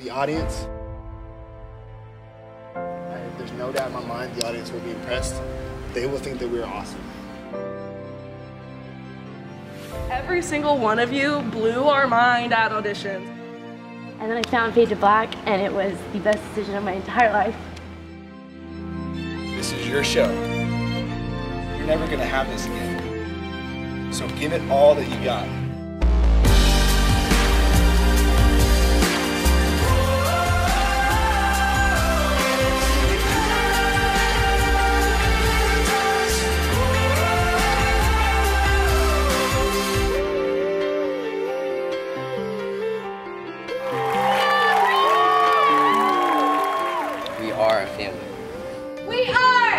The audience, I, there's no doubt in my mind the audience will be impressed. They will think that we're awesome. Every single one of you blew our mind at auditions. And then I found Fade to Black, and it was the best decision of my entire life. This is your show. You're never going to have this again. So give it all that you got. our family. We are!